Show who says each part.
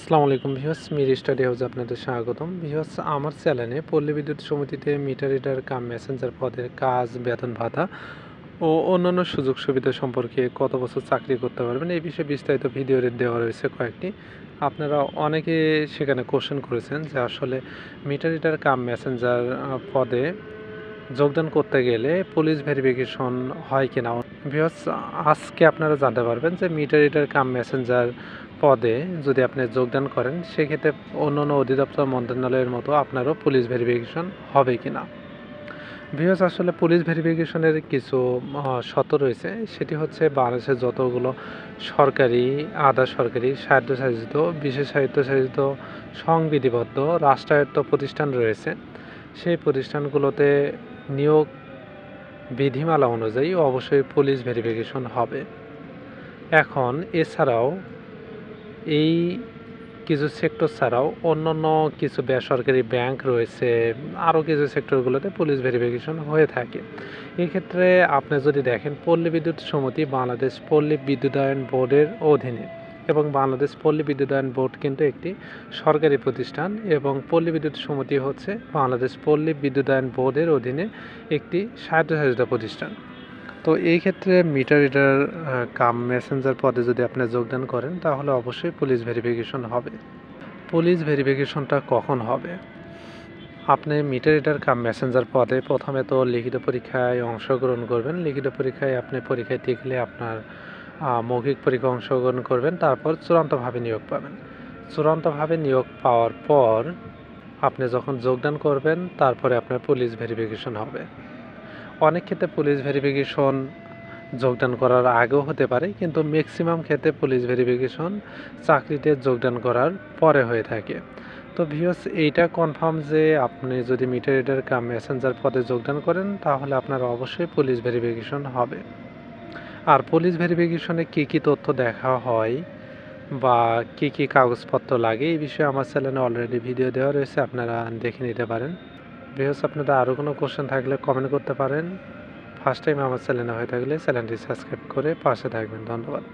Speaker 1: আসসালামু আলাইকুম viewers, Mir study হাউসে আপনাদের স্বাগতম। ভিউয়ার্স, আমার চ্যানেলে পল্লী বিদ্যুৎ সমিতিতে মিটার রিডার কাম মেসেঞ্জার পদের কাজ, বেতন ভাতা ও অন্যান্য সুযোগ সুবিধা সম্পর্কে কত বছর চাকরি করতে পারবেন এই বিষয়ে বিস্তারিত ভিডিও দেওয়া রয়েছে কয়েকটি। আপনারা অনেকে সেখানে কোশ্চেন করেছেন যে আসলে মিটার রিডার কাম মেসেঞ্জার পদে যোগদান করতে গেলে পুলিশ ভেরিফিকেশন হয় কিনা ভিউয়ার্স আজকে আপনারা জানতে পারবেন যে মিটার রিডার কাম মেসেঞ্জার পদে যদি আপনি যোগদান করেন, সেক্ষেত্রে অন্য অন্য অধিদপ্তর মন্ত্রণালয়ের মতো আপনারও পুলিশ ভেরিফিকেশন হবে কি না? ভিউয়ার্স আসলে পুলিশ ভেরিফিকেশনের কিছু শর্ত রয়েছে। সেটি হচ্ছে বাংলাদেশের যতগুলো সরকারি, আধা সরকারি, স্বায়ত্তশাসিত, বিশেষ স্বায়ত্তশাসিত সংবিধিবদ্ধ রাষ্ট্রায়ত্ত প্রতিষ্ঠান রয়েছে। সেই প্রতিষ্ঠানগুলোতে নিয়োগ বিধিমালা অনুযায়ী অবশ্যই পুলিশ ভেরিফিকেশন হবে। এখন এছাড়াও এই কিছু সেক্টর ছাড়াও অন্যান্য কিছু বেসরকারি ব্যাংক রয়েছে, আরও কিছু সেক্টরগুলোতে পুলিশ ভেরিফিকেশন হয়ে থাকে। এক্ষেত্রে আপনি যদি দেখেন পল্লী বিদ্যুৎ সমিতি বাংলাদেশ পল্লী বিদ্যুতায়ন বোর্ডের অধীনে এবং বাংলাদেশ পল্লী বিদ্যুতায়ন বোর্ড কিন্তু একটি সরকারি প্রতিষ্ঠান এবং পল্লী বিদ্যুৎ সমিতি হচ্ছে বাংলাদেশ পল্লী বিদ্যুতায়ন বোর্ডের অধীনে একটি স্বায়ত্তশাসিত প্রতিষ্ঠান। তো এই ক্ষেত্রে মিটার রিডার কাম মেসেঞ্জার পদে যদি আপনি যোগদান করেন, তাহলে অবশ্যই পুলিশ ভেরিফিকেশন হবে। পুলিশ ভেরিফিকেশনটা কখন হবে? আপনি মিটার রিডার, কাম মেসেঞ্জার পদে প্রথমে তো লিখিত পরীক্ষায় অংশগ্রহণ করবেন। লিখিত পরীক্ষায় আপনি পরীক্ষায় টিকলে আপনার মৌখিক পরীক্ষা অংশগ্রহণ করবেন, তারপর চূড়ান্তভাবে নিয়োগ পাবেন। চূড়ান্তভাবে নিয়োগ পাওয়ার পর আপনি যখন যোগদান করবেন, তারপরে আপনার পুলিশ ভেরিফিকেশন হবে। অনেক ক্ষেত্রে পুলিশ ভেরিফিকেশন যোগদান করার আগেও হতে পারে, কিন্তু ম্যাক্সিমাম ক্ষেত্রে পুলিশ ভেরিফিকেশন চাকরিতে যোগদান করার পরে হয়ে থাকে। তো ভিউস এইটা কনফার্ম যে আপনি যদি মিটার রিডার কাম মেসেঞ্জার পদে যোগদান করেন, তাহলে আপনার অবশ্যই পুলিশ ভেরিফিকেশন হবে। আর পুলিশ ভেরিফিকেশনে কী কী তথ্য দেখা হয় বা কি কি কাগজপত্র লাগে, এই বিষয়ে আমার চ্যানেলে অলরেডি ভিডিও দেওয়া রয়েছে, আপনারা দেখে নিতে পারেন। ভিউস আপনাদের আরও কোনো কোশ্চেন থাকলে কমেন্ট করতে পারেন। ফার্স্ট টাইম আমার চ্যানেলে হয়ে থাকলে চ্যানেলটি সাবস্ক্রাইব করে পাশে থাকবেন। ধন্যবাদ।